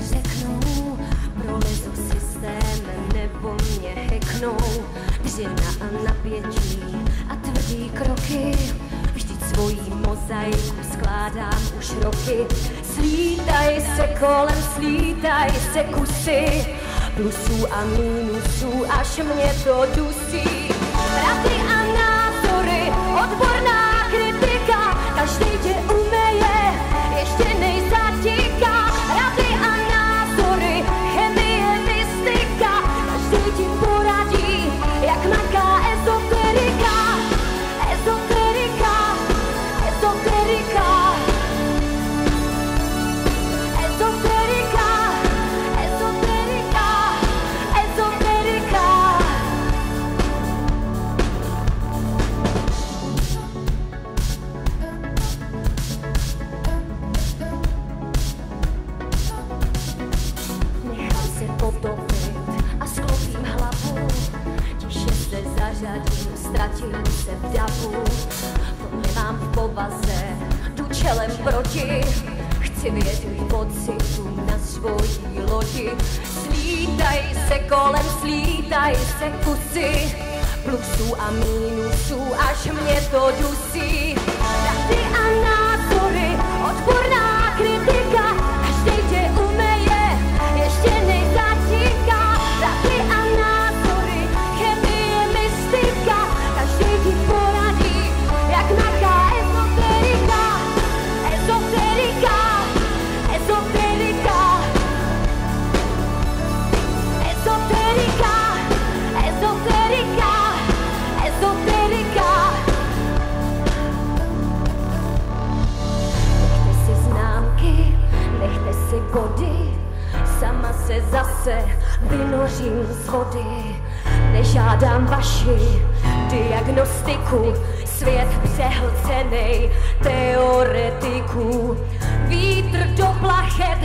si řeknou, prolezou systémem nebo mě heknou. Dřina a napětí a tvrdý kroky, vždyť svojí mozaiku skládám už roky. Slítaj se kolem, slítaj se kusy, plusů a mínusů, až mě to dusí. Se zařadím, ztratím se v davu. To nemám v povaze, jdu čelem proti. Chci věřit pocitům na svojí lodi. Slítaj se kolem, slítaj se kusy. Plusů a mínusů, až mě to dusí. Rady a názory, se vynořím z vody. Nežádám vaši diagnostiku, svět přehlcenej teoretiků. Vítr do plaché